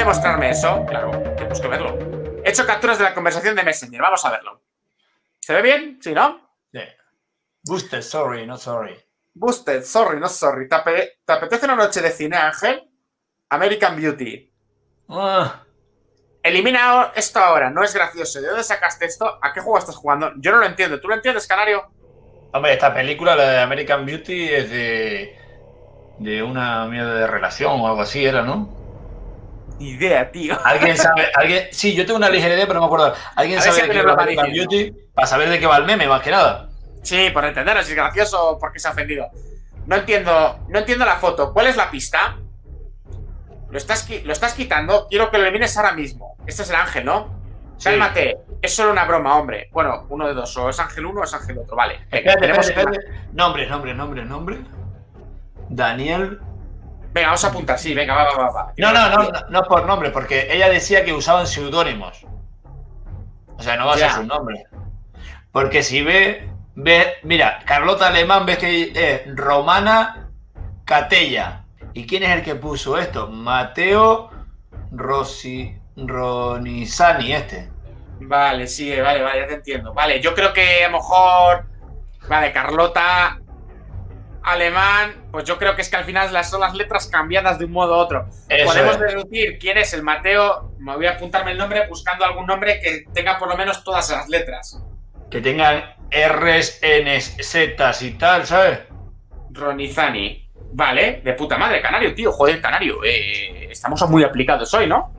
¿Puede mostrarme eso? Claro, tenemos que verlo. He hecho capturas de la conversación de Messenger. Vamos a verlo. ¿Se ve bien? ¿Sí, no? Sí. Boosted, sorry, no sorry. Boosted, sorry, no sorry. ¿Te, ape- te apetece una noche de cine, Ángel? American Beauty. Ah, Elimina esto ahora, no es gracioso. ¿De dónde sacaste esto? ¿A qué juego estás jugando? Yo no lo entiendo. ¿Tú lo entiendes, Canario? hombre, esta película, la de American Beauty, es de. de una mierda de relación o algo así, era, ¿no? Idea, tío. ¿Alguien sabe? ¿Alguien? Sí, yo tengo una ligera idea, pero no me acuerdo. ¿Alguien A sabe si de qué va American. Beauty? Para saber de qué va el meme, más que nada. Sí, por entenderlo, si es gracioso o por qué se ha ofendido. No entiendo, no entiendo la foto. ¿Cuál es la pista? Lo estás, lo estás quitando. Quiero que lo elimines ahora mismo. Este es el ángel, ¿no? Sí. Cálmate. Es solo una broma, hombre. Bueno, uno de dos. O es ángel uno o es ángel otro. Vale. Venga, Espérate, tenemos espérate. Nombres, nombres, nombres, nombres. Daniel. Venga, vamos a apuntar. Sí, venga, va, va, va. va. No, no, no, no, por nombre, porque ella decía que usaban seudónimos. O sea, no va a ser su nombre. Porque si ve, ve, mira, Carlota Alemán ves que es Romana Catella. ¿Y quién es el que puso esto? Mateo Rossi, Ronizani, este. Vale, sí, vale, vale, ya te entiendo. Vale, yo creo que a lo mejor. Vale, Carlota. Alemán, pues yo creo que es que al final las, son las letras cambiadas de un modo u otro. Eso Podemos es. deducir quién es el Mateo. Me voy a apuntarme el nombre buscando algún nombre que tenga por lo menos todas las letras. Que tengan R's, N's, Z's y tal, ¿sabes? Ronizani. Vale, de puta madre, Canario, tío. Joder, Canario. eh, estamos muy aplicados hoy, ¿no?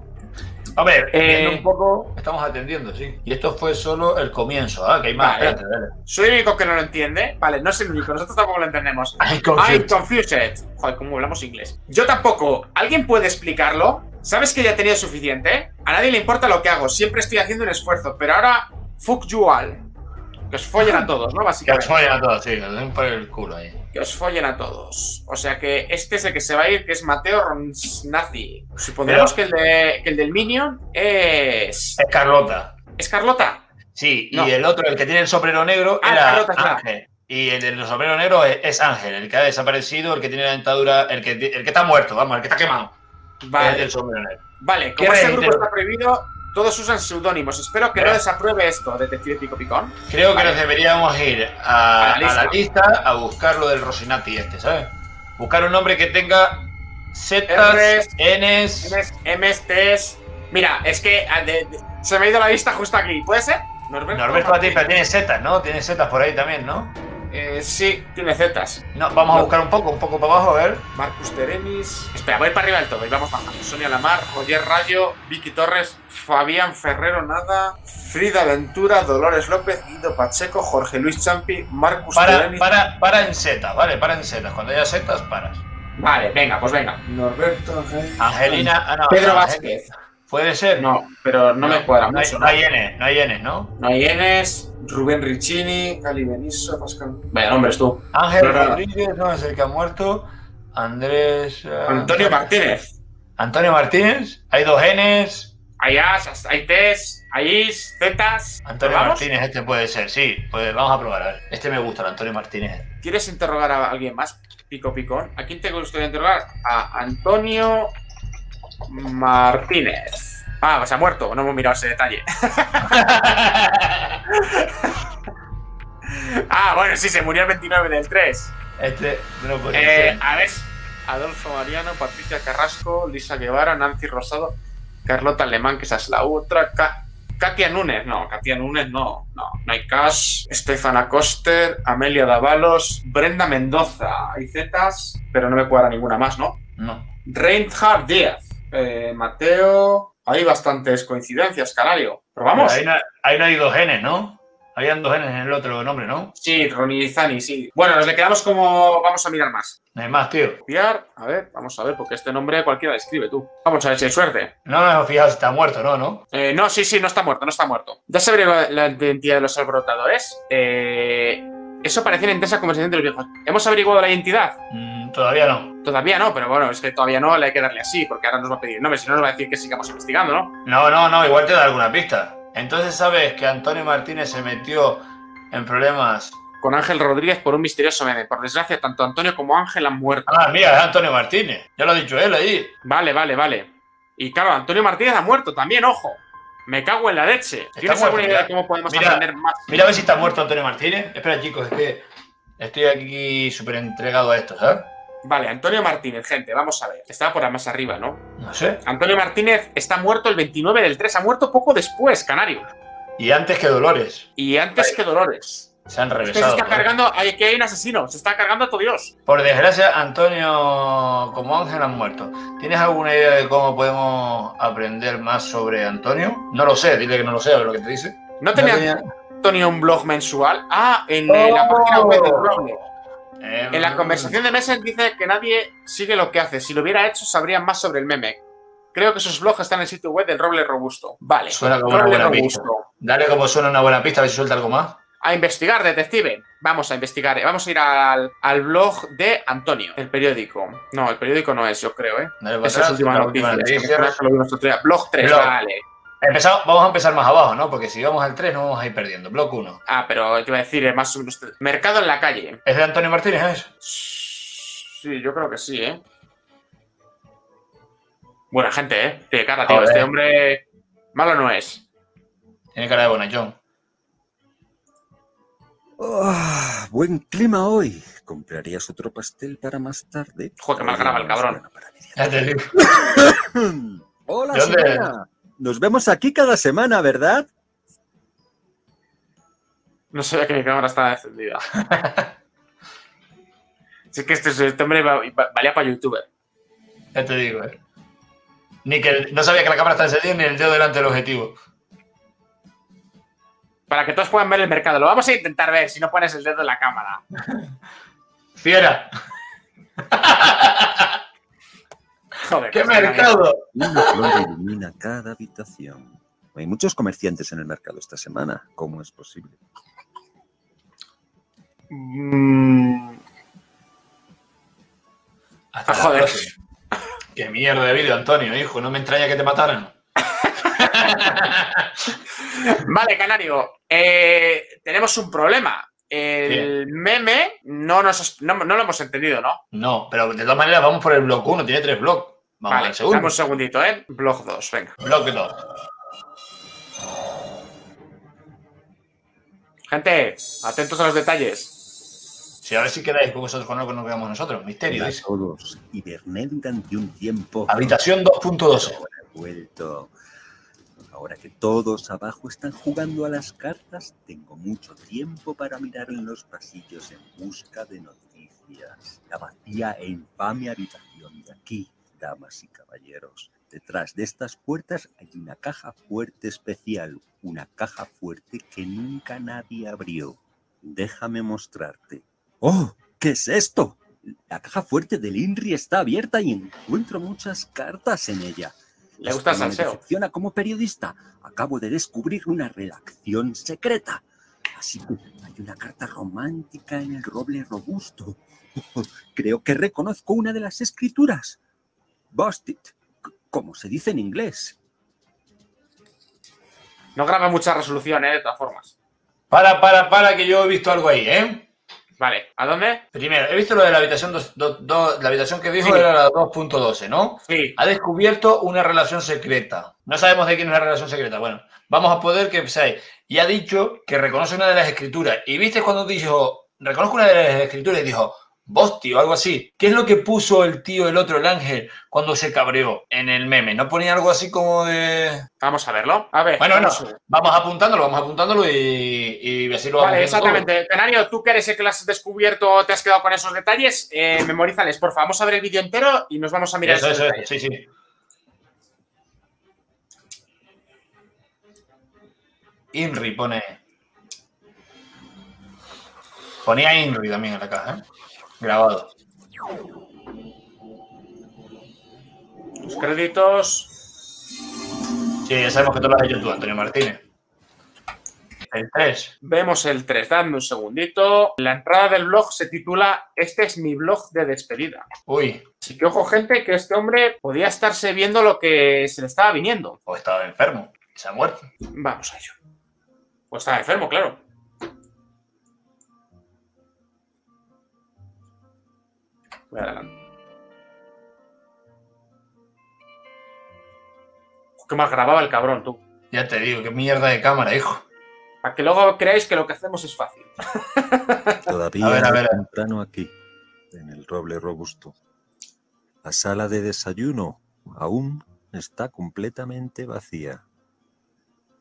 Hombre, Eh, viendo un poco, estamos atendiendo, sí. Y esto fue solo el comienzo, ¿ah? Que hay más. Vale. Espérate, dale. Soy el único que no lo entiende. Vale, no soy el único, nosotros tampoco lo entendemos. I'm I'm confused. confused. Joder, ¿cómo hablamos inglés? Yo tampoco. ¿Alguien puede explicarlo? ¿Sabes que ya he tenido suficiente? A nadie le importa lo que hago. Siempre estoy haciendo un esfuerzo. Pero ahora, fuck you all. Que os follen a todos, ¿no? Que Básicamente. os follen a todos, sí, que os den por el culo ahí. Que os follen a todos. O sea que este es el que se va a ir, que es Mateo Ronsnazi. Supondremos que, el de, que el del Minion es. Es Carlota. ¿Es Carlota? Sí, No. y el otro, el que tiene el sombrero negro, Ah, era Carlota, claro. Ángel. Y el del sombrero negro es, es Ángel, el que ha desaparecido, el que tiene la dentadura, el que, el que está muerto, vamos, el que está quemado. Vale. el sombrero negro. Vale, ¿Qué como reitero? grupo está prohibido, todos usan seudónimos. Espero que no desapruebe esto, Detective Pico Picón. Creo que nos deberíamos ir a, A la a la lista a buscar lo del Rosinati este, ¿sabes? Buscar un nombre que tenga Z, Ns. Ms, Ts. Mira, es que ah, de- de- se me ha ido la vista justo aquí. ¿Puede ser? Norberto, Norberto tiene Z, ¿no? Tiene Z por ahí también, ¿no? Eh, sí, tiene Zetas. No, vamos a buscar un poco, un poco para abajo, a ver. Marcus Terenis. Espera, voy para arriba del todo y vamos bajando. Sonia Lamar, Roger Rayo, Vicky Torres, Fabián Ferrero Nada, Frida Ventura, Dolores López, Guido Pacheco, Jorge Luis Champi, Marcus Para, Terenis. para, para en Z, ¿vale? Para en Z. Cuando haya Z, paras. Vale, venga, pues venga. Norberto. Angelina. ah, no, Pedro Vázquez. Puede ser. No, pero no, me cuadra no hay, mucho. no hay N, no hay N, ¿no? No hay Enes, Rubén Riccini, Cali Benisso, Pascal. Vaya nombres tú. Ángel No, no, no. Rodríguez, no es el que ha muerto. Andrés. eh, Antonio Martínez. Antonio Martínez. Hay dos Ns. Hay As, hay Ts, hay Is, Zetas. Antonio ¿Probamos? Martínez, este puede ser, sí. Pues vamos a probar, a ver. Este me gusta, el Antonio Martínez. ¿Quieres interrogar a alguien más? Pico Picón. ¿A quién te gustaría interrogar? A Antonio Martínez. Ah, pues ha muerto, no hemos mirado ese detalle. bueno, sí, se murió el 29 del 3. Este no Eh, ser. a ver, Adolfo Mariano, Patricia Carrasco, Lisa Guevara, Nancy Rosado, Carlota Alemán, que esa es la otra, Ka- Katia Núñez, no, Katia Núñez no, no, no hay Cash, Estefana Coster, Amelia Davalos, Brenda Mendoza, hay Zetas, pero no me cuadra ninguna más, ¿no? No. Reinhard Díaz, eh, Mateo, hay bastantes coincidencias, canario. ¿Probamos? Ahí no, ahí no hay dos Ns, ¿no? Habían dos Ns en el otro nombre, ¿no? Sí, Ronnie Zani, sí. Bueno, nos le quedamos como. Vamos a mirar más. No hay más, tío. Copiar. A ver, vamos a ver, porque este nombre cualquiera escribe tú. Vamos a ver si hay suerte. No nos hemos fijado si está muerto, ¿no? ¿No? Eh, no, sí, sí, no está muerto, no está muerto. ¿Ya se averiguó la identidad de los alborotadores? Eh, eso parecía una intensa conversación de los viejos. ¿Hemos averiguado la identidad? Mm, todavía no. Todavía no, pero bueno, es que todavía no le hay que darle así, porque ahora nos va a pedir nombre, si no nos va a decir que sigamos investigando, ¿no? No, no, no, igual te da alguna pista. Entonces sabes que Antonio Martínez se metió en problemas. Con Ángel Rodríguez por un misterioso meme. Por desgracia, tanto Antonio como Ángel han muerto. Ah, mira, es Antonio Martínez. Ya lo ha dicho él ahí. Vale, vale, vale. Y claro, Antonio Martínez ha muerto también, ojo. Me cago en la leche. ¿Tienes muerto, alguna idea mira. de cómo podemos Mira. aprender más? Mira a ver si está muerto Antonio Martínez. Espera, chicos, es que estoy aquí súper entregado a esto, ¿sabes? Vale, Antonio Martínez, gente, vamos a ver. Estaba por más arriba, ¿no? No sé. Antonio Martínez está muerto el 29 del 3. Ha muerto poco después, Canario. Y antes que Dolores. Y antes que Dolores. Se han Es que se regresado. está ¿no? cargando. Hay, que hay un asesino. Se está cargando a todo Dios. Por desgracia, Antonio como Ángel han muerto. ¿Tienes alguna idea de cómo podemos aprender más sobre Antonio? No lo sé, dile que no lo sé, a ver lo que te dice. ¿No tenía No tenía- Antonio un blog mensual? Ah, en, eh, la Oh. página web del blog. Eh, En la conversación de Messenger dice que nadie sigue lo que hace. Si lo hubiera hecho, sabrían más sobre el meme. Creo que sus blogs están en el sitio web del Roble Robusto. Vale. Suena como una Roble pista. Robusto. Dale como suena una buena pista, a ver si suelta algo más. A investigar, detective. Vamos a investigar. Vamos a ir al, al blog de Antonio, el periódico. No, el periódico no es, yo creo, ¿eh? Dale para Esa es atrás, la última noticia. última. Blog 3, Blog. vale. Empezamos, vamos a empezar más abajo, ¿no? Porque si vamos al 3 no vamos a ir perdiendo. Block 1. Ah, pero te iba a decir, eh, más o menos. Mercado en la calle. ¿Es de Antonio Martínez eso? Sí, yo creo que sí, ¿eh? Buena gente, ¿eh? Tiene cara, tío. Este hombre malo no es. Tiene cara de bonachón. Ah, buen clima hoy. ¿Comprarías otro pastel para más tarde? Joder, qué mal graba el cabrón. buena para meriendar. Ya te digo. Hola, ¿De dónde Simona. Nos vemos aquí cada semana, ¿verdad? No sabía que mi cámara estaba encendida. Sí que este, este hombre va- va- valía para youtuber. Ya te digo, ¿eh? Ni que el- no sabía que la cámara estaba encendida ni el dedo delante del objetivo. Para que todos puedan ver el mercado. Lo vamos a intentar ver si no pones el dedo en la cámara. Fiera. Joder. ¡Qué pues, mercado! Una flor ilumina cada habitación. Hay muchos comerciantes en el mercado esta semana. ¿Cómo es posible? Mm, Hasta Ah, joder. Qué mierda de vídeo, Antonio, hijo. No me extraña que te mataran. Vale, Canario. eh, tenemos un problema. El meme no, nos, no, no lo hemos entendido, ¿no? No, pero de todas maneras vamos por el block 1, tiene tres blocks. Vamos vale, al segundo. dame un segundito, ¿eh? Blog 2, venga. Block 2. Gente, atentos a los detalles. Si ahora sí quedáis con vosotros con lo que nos quedamos nosotros. Misterio, todos. Hiberné durante un tiempo. Habitación 2.12. Ahora he vuelto. Ahora que todos abajo están jugando a las cartas, tengo mucho tiempo para mirar en los pasillos en busca de noticias. La vacía e infame habitación de aquí, damas y caballeros. Detrás de estas puertas hay una caja fuerte especial, una caja fuerte que nunca nadie abrió. Déjame mostrarte. ¡Oh! ¿Qué es esto? La caja fuerte del INRI está abierta y encuentro muchas cartas en ella. Le gusta el me salseo. decepciona como periodista. Acabo de descubrir una redacción secreta. Así que hay una carta romántica en el roble robusto. Creo que reconozco una de las escrituras. Busted, como se dice en inglés. No graba mucha resolución, ¿eh? De todas formas. Para, para, para, que yo he visto algo ahí, ¿eh? Vale, ¿a dónde? Primero, he visto lo de la habitación 2, la habitación que dijo Sí. era la 2.12, ¿no? Sí. Ha descubierto una relación secreta. No sabemos de quién es la relación secreta. Bueno, vamos a poder que empezáis. Y ha dicho que reconoce una de las escrituras. Y viste cuando dijo, reconozco una de las escrituras y dijo, Bosti o algo así. ¿Qué es lo que puso el tío, el otro, el ángel, cuando se cabreó en el meme? ¿No ponía algo así como de...? Vamos a verlo. A ver. Bueno, no, vamos apuntándolo, vamos apuntándolo y, y así lo vamos Vale, exactamente. Canario, tú que eres el que lo has descubierto, te has quedado con esos detalles, eh, memorízales, por favor. Vamos a ver el vídeo entero y nos vamos a mirar Eso, esos eso, detalles. sí, sí. Inri pone. Ponía Inri también en la caja, ¿eh? Grabado. Los créditos. Sí, ya sabemos que tú lo has hecho tú, Antonio Martínez. El 3. Vemos el 3. Dame un segundito. La entrada del blog se titula Este es mi blog de despedida. Uy, Así que ojo, gente, que este hombre podía estarse viendo lo que se le estaba viniendo. o estaba enfermo. Se ha muerto. Vamos a ello. Pues estaba enfermo, claro. Adelante. que más grababa el cabrón, tú. Ya te digo, qué mierda de cámara, hijo. Para que luego creáis que lo que hacemos es fácil. Todavía A ver, a es ver. temprano aquí, en el roble robusto. La sala de desayuno aún está completamente vacía,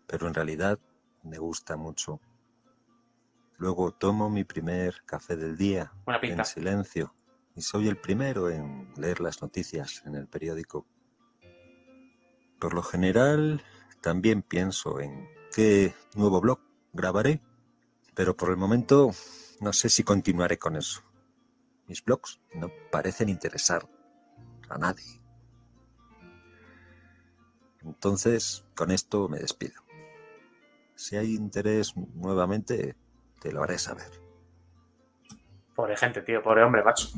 pero en realidad me gusta mucho. Luego tomo mi primer café del día Buena pinta. en silencio soy el primero en leer las noticias en el periódico. Por lo general, también pienso en qué nuevo blog grabaré, pero por el momento no sé si continuaré con eso. Mis blogs no parecen interesar a nadie. Entonces, con esto me despido. Si hay interés nuevamente, te lo haré saber. Pobre gente, tío, pobre hombre, macho.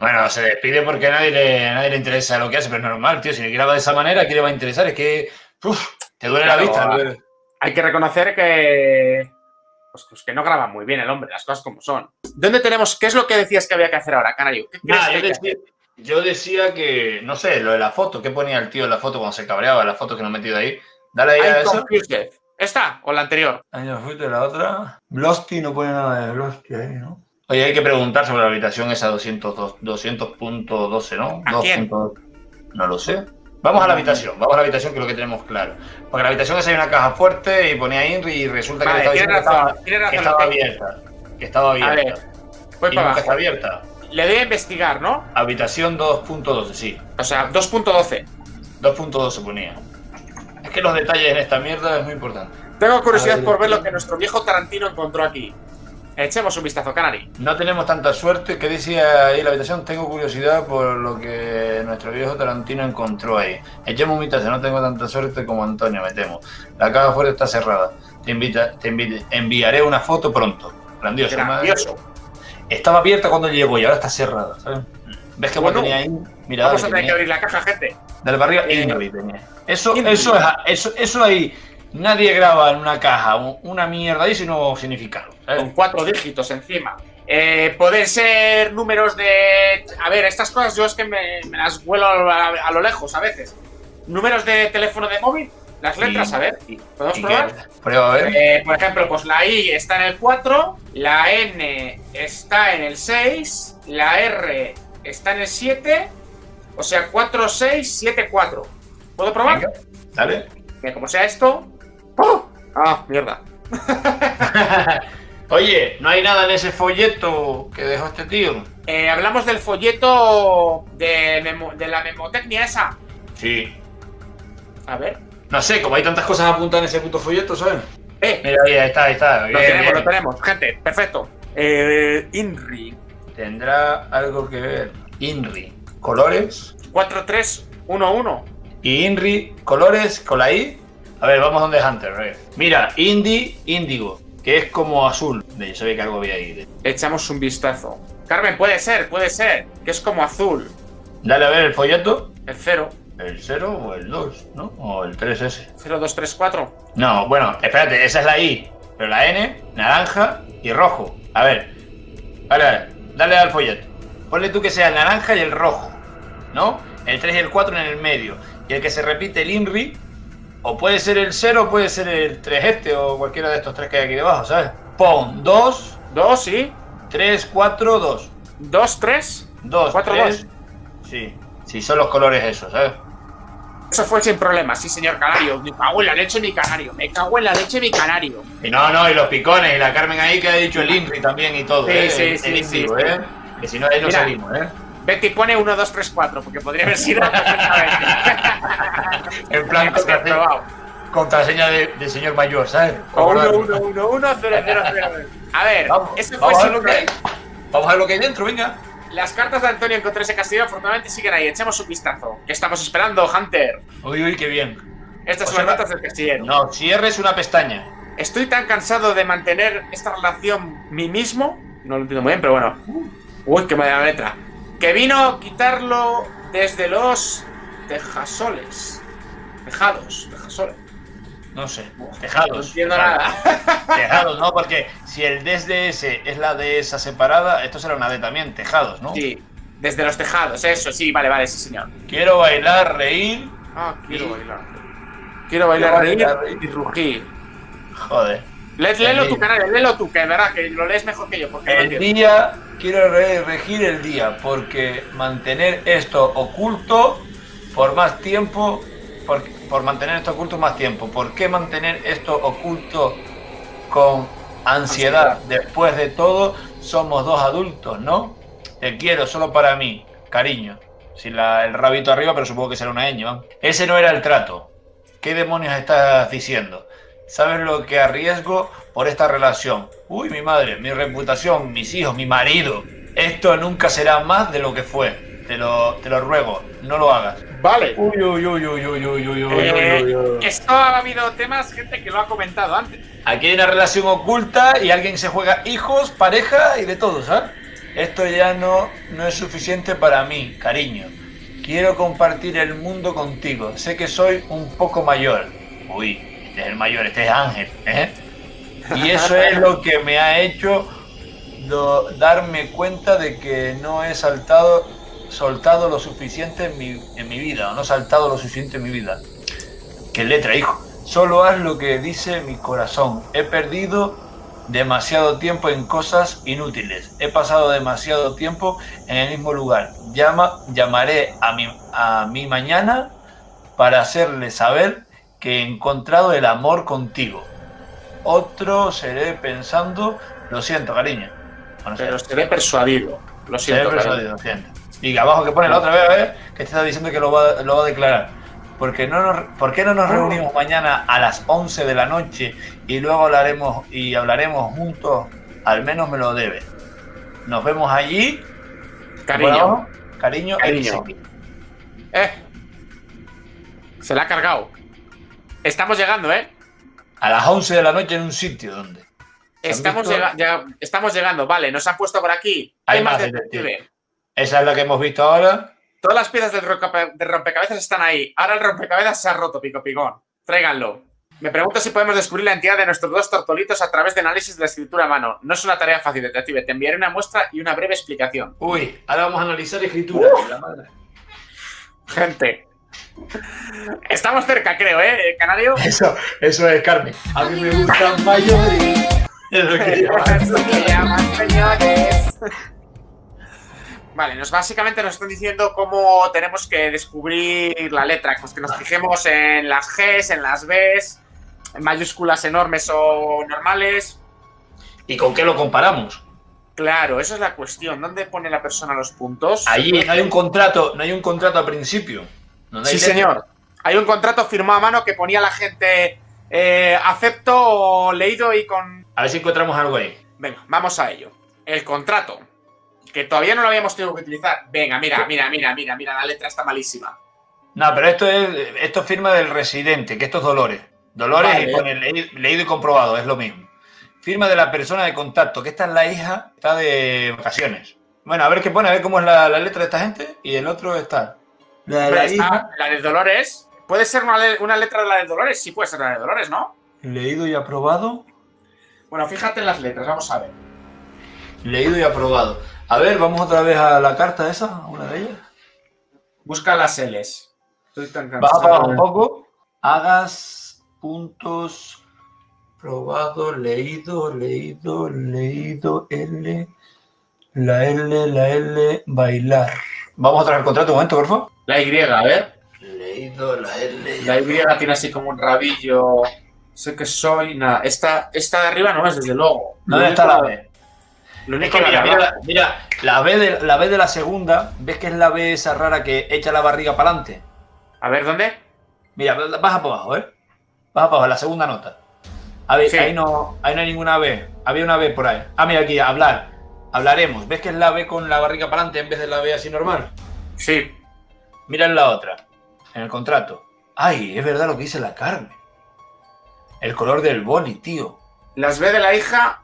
Bueno, se despide porque a nadie le, a nadie le interesa lo que hace, pero es normal, tío. Si le graba de esa manera, ¿qué le va a interesar? Es que. uf, te duele Claro, la vista. a- duele. Hay que reconocer que. Pues, pues que no graba muy bien el hombre, las cosas como son. ¿Dónde tenemos? ¿Qué es lo que decías que había que hacer ahora, Canario? ¿Qué crees Nah, que yo, decía, hacer? yo decía que, no sé, lo de la foto. ¿Qué ponía el tío en la foto cuando se cabreaba? La foto que nos ha metido ahí. Dale ahí a eso. ¿Esta o la anterior? Ahí la otra. Blosky no pone nada de Blosky ahí, ¿no? Oye, hay que preguntar sobre la habitación esa 202 200.12, ¿no? ¿A quién? 2.12. No lo sé. Vamos a la habitación, vamos a la habitación que es lo que tenemos claro. Porque la habitación esa hay una caja fuerte y ponía INRI y resulta que estaba diciendo razón. Que estaba, que ok. estaba abierta. Que estaba A abierta. ver, voy y para nunca está abajo. abierta. Le doy a investigar, ¿no? Habitación 2.12, sí. O sea, 2.12. 2.12 ponía. Es que los detalles en esta mierda es muy importante. Tengo curiosidad A ver, por ver lo que nuestro viejo Tarantino encontró aquí. Echemos un vistazo, Canary. No tenemos tanta suerte. ¿Qué decía ahí la habitación? Tengo curiosidad por lo que nuestro viejo Tarantino encontró ahí. Echemos un vistazo. No tengo tanta suerte como Antonio, me temo. La caja fuerte está cerrada. Te, invita, te envi- enviaré una foto pronto. Grandioso. Grandioso. Estaba abierta cuando llegó y ahora está cerrada. ¿sabes? ¿Ves que Bueno, tenía ahí? Mira, Vamos a tener que abrir la caja, gente. Para arriba. Eh. Eso, eso, es, eso, eso ahí. Nadie graba en una caja un- una mierda ahí sin no significarlo. ¿sabes? Con cuatro dígitos encima. Eh, pueden ser números de. A ver, estas cosas yo es que me, me las vuelo a, a lo lejos a veces. Números de teléfono de móvil, las letras, Y- a ver. y- ¿Podemos y probar? Prueba a ver. Eh, por ejemplo, pues la I está en el 4, la N está en el 6, la R está en el 7, o sea, 4, 6, 7, 4. ¿Puedo probar? Venga, dale. Que como sea esto. ¡Oh! Ah, mierda. Oye, no hay nada en ese folleto que dejó este tío. Eh, hablamos del folleto de, memo- de la memotecnia esa. Sí. A ver. No sé, como hay tantas cosas apuntadas en ese puto folleto, ¿sabes? Eh, Mira, ahí está, ahí está. lo tenemos, bien. lo tenemos. Gente, perfecto. Eh, INRI Tendrá algo que ver. INRI, colores. 4311. Y INRI, colores con la I. A ver, vamos donde Hunter. a ver. Mira, Indy, índigo, que es como azul. Yo sabía que algo había ahí. Echamos un vistazo. Carmen, puede ser, puede ser. Que es como azul. Dale a ver el folleto. El 0. El 0 o el 2, ¿no? O el 3 ese. 0, 2, 3, 4. No, bueno, espérate, esa es la I. Pero la N, naranja y rojo. A ver. Ahora, dale al folleto. Ponle tú que sea el naranja y el rojo. ¿No? El 3 y el 4 en el medio. Y el que se repite el INRI. O puede ser el 0 o puede ser el 3 este o cualquiera de estos tres que hay aquí debajo, ¿sabes? Pon 2, 2, sí. 3, 4, 2. 2, 3. 2, Cuatro, 3. Sí. Sí, son los colores esos, ¿sabes? Eso fue sin problema, sí, señor Canario. Me cago en la leche mi canario. Me cago en la leche mi canario. Y no, no, y los picones, y la Carmen ahí que ha dicho el INRI también y todo, Sí, ¿eh? sí, El- sí, el sí, índigo, sí. ¿eh? Que si no, ahí no Mira. salimos, ¿eh? Betty pone 1, 2, 3, 4, porque podría haber sido perfectamente. En plan, contraseña, contraseña de, de señor mayor, ¿sabes? O 1, Acordar- 1, 1, 1, 0, 0, 0. A ver, Vamos, ese fue vamos a ver lo que hay. Vamos a ver lo que hay dentro, venga. Las cartas de Antonio encontré ese castillo, afortunadamente siguen ahí. Echemos un vistazo. ¿Qué estamos esperando, Hunter? Uy, uy, qué bien. Estas O son las sea, notas del castillero. No, cierres una pestaña. Estoy tan cansado de mantener esta relación mí mismo. No lo entiendo muy bien, pero bueno. Uy, qué mala letra. Que vino a quitarlo desde los tejasoles. Tejados, tejasoles. No sé, No tejados. entiendo tejados. nada. Tejados, ¿no? Porque si el desde ese es la de esa separada, esto será una D también, tejados, ¿no? Sí, desde los tejados, eso, sí, vale, vale, sí, señor. Quiero bailar, reír. Ah, quiero Y- bailar. Quiero bailar, Quiero reír reír. y rugir. Joder. Lé- léelo día. canal, léelo tú, que verdad que lo lees mejor que yo. Porque El día, quiero re- regir el día, porque mantener esto oculto por más tiempo, por, por mantener esto oculto más tiempo. ¿Por qué mantener esto oculto con ansiedad? Después de todo, somos dos adultos, ¿no? Te quiero solo para mí, cariño. Si la, el rabito arriba, pero supongo que será una ñ. Ese no era el trato. ¿Qué demonios estás diciendo? ¿Sabes lo que arriesgo por esta relación? Uy, mi madre, mi reputación, mis hijos, mi marido. Esto nunca será más de lo que fue. Te lo, te lo ruego, no lo hagas. Vale. Uy, uy, uy, uy, uy, uy, uy, uy, Eh, uy, uy. Esto ha habido temas, gente que lo ha comentado antes. Aquí hay una relación oculta y alguien se juega hijos, pareja y de todo, ¿sabes? Esto ya no, no es suficiente para mí, cariño. Quiero compartir el mundo contigo. Sé que soy un poco mayor. Uy, este es el mayor, este es Ángel, ¿eh? Y eso es lo que me ha hecho do- darme cuenta de que no he saltado, soltado lo suficiente en mi, en mi vida, o no he saltado lo suficiente en mi vida. ¿Qué letra, hijo? Solo haz lo que dice mi corazón. He perdido demasiado tiempo en cosas inútiles. He pasado demasiado tiempo en el mismo lugar. Llama, llamaré a mi, a mi mañana para hacerle saber que he encontrado el amor contigo. Otro seré pensando, lo siento, cariño. Bueno, Pero seré persuadido. Lo Seré siento, persuadido, lo siento. Y abajo que pone la otra vez, a ver, que te está diciendo que lo va, lo va a declarar. Porque no nos, ¿Por qué no nos reunimos mañana a las 11 de la noche y luego hablaremos y hablaremos juntos? Al menos me lo debe. Nos vemos allí. Cariño. Cariño. Cariño. Eh. Se la ha cargado. Estamos llegando, ¿eh? A las 11 de la noche en un sitio donde. Estamos, visto? llega- ya- estamos llegando. Vale, nos han puesto por aquí. Hay Hay más detective. Esa es la que hemos visto ahora. Todas las piezas del rompe- de rompecabezas están ahí. Ahora el rompecabezas se ha roto, pico picón. Tráiganlo. Me pregunto si podemos descubrir la entidad de nuestros dos tortolitos a través de análisis de la escritura a mano. No es una tarea fácil, detective. Te enviaré una muestra y una breve explicación. Uy, ahora vamos a analizar escritura. La madre. Gente. Estamos cerca, creo, ¿eh, Canario? Eso, eso es Carmen. A mí me gustan mayores. Es lo que yo- Se llaman señores. Vale, nos básicamente nos están diciendo cómo tenemos que descubrir la letra, pues que nos fijemos en las Gs, en las Bs, en mayúsculas enormes o normales. ¿Y con qué lo comparamos? Claro, esa es la cuestión. ¿Dónde pone la persona los puntos? Allí no hay un contrato, no hay un contrato al principio. Sí, letra. señor. Hay un contrato firmado a mano que ponía la gente eh, acepto o leído y con A ver si encontramos algo ahí. Venga, vamos a ello. El contrato. Que todavía no lo habíamos tenido que utilizar. Venga, mira, mira, mira, mira, mira, la letra está malísima. No, pero esto es esto es firma del residente, que esto es Dolores. Dolores Vale. y pone leí- leído y comprobado, es lo mismo. Firma de la persona de contacto, que esta es la hija, está de vacaciones. Bueno, a ver qué pone, a ver cómo es la, la letra de esta gente. Y el otro está. La está la de Dolores. ¿Puede ser una, le- una letra de la de Dolores? Sí, puede ser la de Dolores, ¿no? leído y aprobado. Bueno, fíjate en las letras, vamos a ver. Leído y aprobado. A ver, vamos otra vez a la carta esa, a una de ellas. Busca las L's. Estoy tan Baja cansado. abajo un poco. Hagas puntos. Probado, leído, leído, leído, L. La L, la L, bailar. Vamos a traer el contrato un momento, por favor. La Y, a ver. Leído, la L. La Y tiene así como un rabillo. Sé que soy. Nada, esta, esta de arriba no es, desde luego. ¿Dónde está la B? Lo Es único que la mira, mira, la- mira, la B de la B de la segunda, ¿ves que es la B esa rara que echa la barriga para adelante? A ver, ¿dónde? Mira, baja para abajo, ¿eh? Baja para abajo, la segunda nota. A ver, Sí. ahí, no, ahí no hay ninguna B. Había una B por ahí. Ah, mira aquí, hablar. Hablaremos. ¿Ves que es la B con la barriga para adelante en vez de la B así normal? Sí. Mira en la otra, en el contrato. Ay, es verdad lo que dice la Carmen. El color del boli, tío. Las B de la hija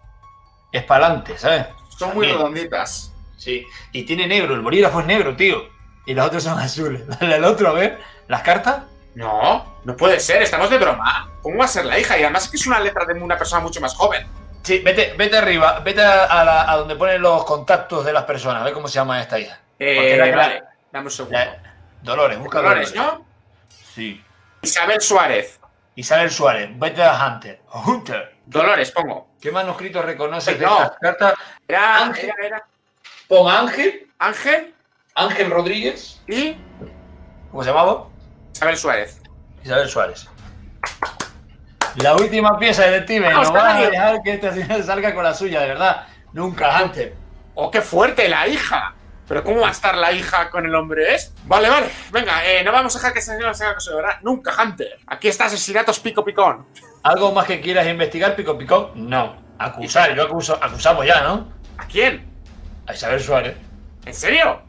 Es para adelante, ¿sabes? son muy redonditas. Sí. Y tiene negro, el bolígrafo es negro, tío. Y las otras son azules. Dale al otro, a ver. ¿Las cartas? No, no puede ser, estamos de broma. ¿Cómo va a ser la hija? Y además es que es una letra de una persona mucho más joven. Sí, vete, vete arriba, vete a, a la- a donde ponen los contactos de las personas, a ver cómo se llama esta hija. Eh, la- vale, dame un segundo. La- Dolores, busca Dolores, Dolores. ¿no? Sí. Isabel Suárez. Isabel Suárez, vete a Hunter. Hunter. Dolores, pongo. ¿Qué manuscrito reconoces de No. estas cartas? Era, Ángel. era, era Pon Ángel, Ángel Ángel Rodríguez. y ¿Cómo se llamaba? Isabel Suárez. Isabel Suárez. La última pieza, detective. Vamos, No vas a dejar que esta señora salga con la suya, de verdad. Nunca, Hunter. ¡Oh, qué fuerte la hija! ¿Pero cómo va a estar la hija con el hombre este? Vale, vale. Venga, eh, no vamos a dejar que ese señor se haga cosa de verdad. Nunca, Hunter. Aquí está asesinatos pico picón. ¿Algo más que quieras investigar, Pico Picón? No. Acusar, yo acuso, acusamos ya, ¿no? ¿A quién? A Isabel Suárez. ¿En serio?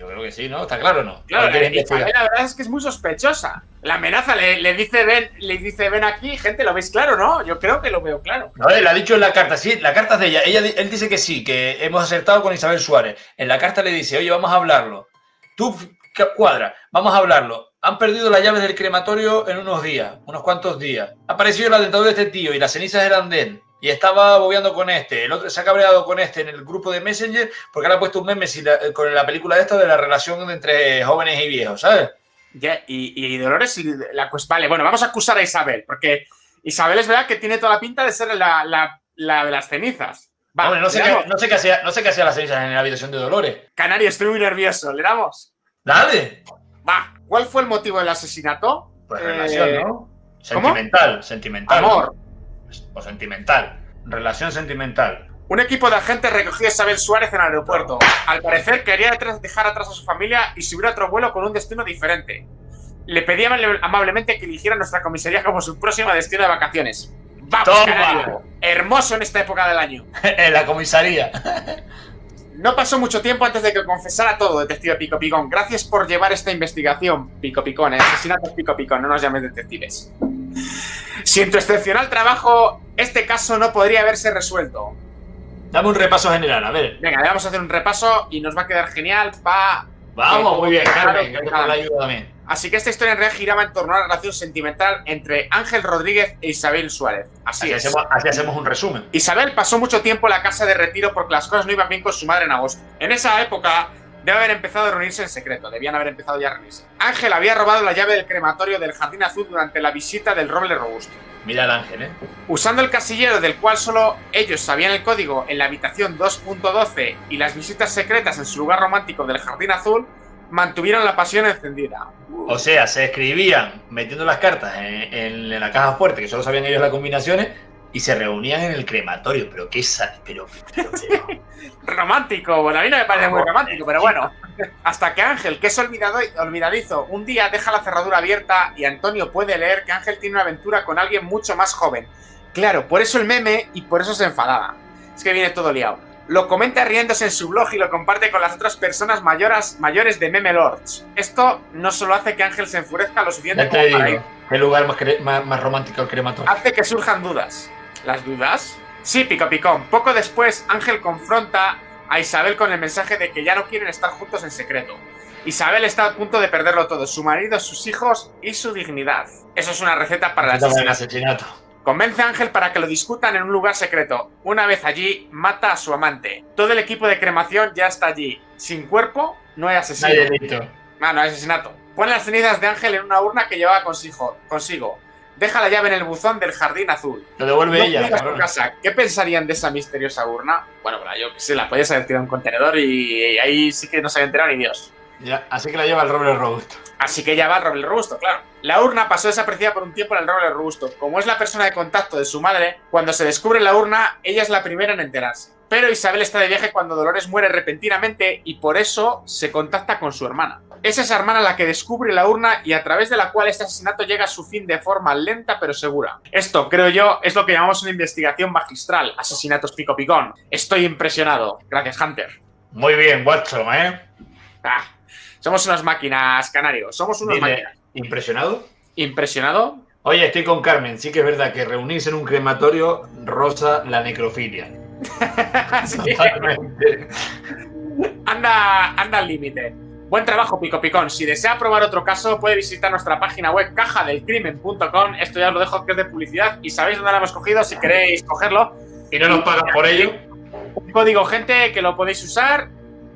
Yo creo que sí, ¿no? ¿Está claro o no? Claro, ¿O quieres la, la verdad es que es muy sospechosa. La amenaza le, le dice ven, le dice ven aquí, gente, ¿lo veis claro, no? Yo creo que lo veo claro. No, él ha dicho en la carta, sí, la carta es de ella. ella. Él dice que sí, que hemos acertado con Isabel Suárez. En la carta le dice, oye, vamos a hablarlo. Tú, ¿qué cuadra, vamos a hablarlo. Han perdido las llaves del crematorio en unos días, unos cuantos días. Ha aparecido la dentadura de este tío y las cenizas eran de él. Y estaba bobeando con este. El otro se ha cabreado con este en el grupo de Messenger porque ahora ha puesto un meme con la película esta de la relación entre jóvenes y viejos, ¿sabes? Ya, y, y Dolores, la, pues vale, bueno, vamos a acusar a Isabel, porque Isabel es verdad que tiene toda la pinta de ser la, la, la de las cenizas. Va, Hombre, no sé, qué, no, sé qué hacía, no sé qué hacía las cenizas en la habitación de Dolores. Canario, estoy muy nervioso. ¿Le damos? Dale. Va, ¿cuál fue el motivo del asesinato? Pues Eh, relación, ¿no? ¿cómo? Sentimental, sentimental. Amor. O sentimental. Relación sentimental. Un equipo de agentes recogió a Isabel Suárez en el aeropuerto. Al parecer quería dejar atrás a su familia y subir a otro vuelo con un destino diferente. Le pedía amable- amablemente que eligiera nuestra comisaría como su próximo destino de vacaciones. ¡Vamos, Toma. canario! Hermoso en esta época del año. en la comisaría. No pasó mucho tiempo antes de que confesara todo, detective Pico Picón. Gracias por llevar esta investigación, Pico Picón. ¿eh? Asesinatos Pico Picón, no nos llames detectives. Sin tu excepcional trabajo, este caso no podría haberse resuelto. Dame un repaso general, a ver. Venga, le vamos a hacer un repaso y nos va a quedar genial. Va. Vamos, muy bien, Carmen. Gracias por la ayuda también. Así que esta historia en realidad giraba en torno a una relación sentimental entre Ángel Rodríguez e Isabel Suárez. Así Así es. hacemos, así hacemos un resumen. Isabel pasó mucho tiempo en la casa de retiro porque las cosas no iban bien con su madre en agosto. En esa época debe haber empezado a reunirse en secreto, debían haber empezado ya a reunirse. Ángel había robado la llave del crematorio del Jardín Azul durante la visita del Roble Robusto. Mira al ángel, ¿eh? Usando el casillero del cual solo ellos sabían el código en la habitación 2.12 y las visitas secretas en su lugar romántico del Jardín Azul, mantuvieron la pasión encendida. O sea, se escribían metiendo las cartas en, en- en la caja fuerte, que solo sabían ellos las combinaciones, y se reunían en el crematorio. Pero qué pero, pero, pero- Romántico, bueno, a mí no me parece muy romántico, pero bueno. Hasta que Ángel, que es olvidado, olvidadizo, un día deja la cerradura abierta y Antonio puede leer que Ángel tiene una aventura con alguien mucho más joven. Claro, por eso el meme y por eso se enfadaba. Es que viene todo liado. Lo comenta riéndose en su blog y lo comparte con las otras personas mayoras, mayores de Meme Lords. Esto no solo hace que Ángel se enfurezca lo suficiente ya como para ir, qué lugar más, más, más romántico el crematorio. hace que surjan dudas. ¿Las dudas? Sí, Pico Picón. Poco después, Ángel confronta a Isabel con el mensaje de que ya no quieren estar juntos en secreto. Isabel está a punto de perderlo todo, su marido, sus hijos y su dignidad. Eso es una receta para el asesinato. asesinato. Convence a Ángel para que lo discutan en un lugar secreto. Una vez allí, mata a su amante. Todo el equipo de cremación ya está allí. Sin cuerpo, no hay No asesino. hay delito. Ah, no, hay asesinato. Pone las cenizas de Ángel en una urna que llevaba consigo. consigo. Deja la llave en el buzón del jardín azul. Lo devuelve No ella, la casa. ¿Qué pensarían de esa misteriosa urna? Bueno, bueno, yo que sé, la podías haber tirado en un contenedor y ahí sí que no se había enterado ni Dios. Ya, así que la lleva el roble robusto. Así que ya va el roble robusto, claro. La urna pasó desaparecida por un tiempo en el roble robusto. Como es la persona de contacto de su madre, cuando se descubre la urna, ella es la primera en enterarse. Pero Isabel está de viaje cuando Dolores muere repentinamente y por eso se contacta con su hermana. Es esa hermana la que descubre la urna y a través de la cual este asesinato llega a su fin de forma lenta pero segura. Esto, creo yo, es lo que llamamos una investigación magistral. Asesinatos pico picón. Estoy impresionado. Gracias, Hunter. Muy bien, Watson, ¿eh? Ah, somos unas máquinas, canarios. Somos unas Dile, máquinas. ¿impresionado? ¿Impresionado? Oye, estoy con Carmen. Sí que es verdad que reunirse en un crematorio roza la necrofilia. Sí. Totalmente. Anda, anda al límite. Buen trabajo, Pico Picón. Si desea probar otro caso, puede visitar nuestra página web cajadelcrimen.com. Esto ya os lo dejo que es de publicidad y sabéis dónde lo hemos cogido si queréis cogerlo. Y no nos pagan por ello. Un código, gente, que lo podéis usar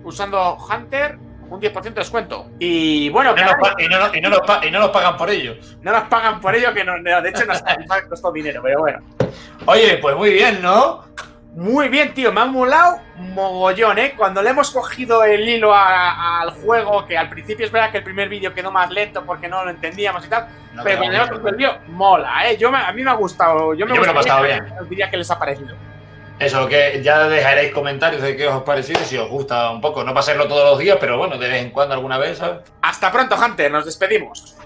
usando Hunter. un 10% de descuento. Y bueno, Y no, nos, y no y no nos pa- y no nos pagan por ello. no nos pagan por ello, que de hecho nos ha costado dinero, pero bueno. Oye, pues muy bien, ¿no? Muy bien, tío, me ha molado mogollón, ¿eh? Cuando le hemos cogido el hilo al juego, que al principio es verdad que el primer vídeo quedó más lento porque no lo entendíamos y tal, No, pero cuando le hemos cogido el vídeo, mola, ¿eh? Yo me- a mí me ha gustado. Yo me, Yo me lo he pasado Os diría que les ha parecido. Eso, que ya dejaréis comentarios de qué os ha parecido y si os gusta un poco. No para hacerlo todos los días, pero bueno, de vez en cuando alguna vez, ¿sabes? Hasta pronto, Hunter, nos despedimos.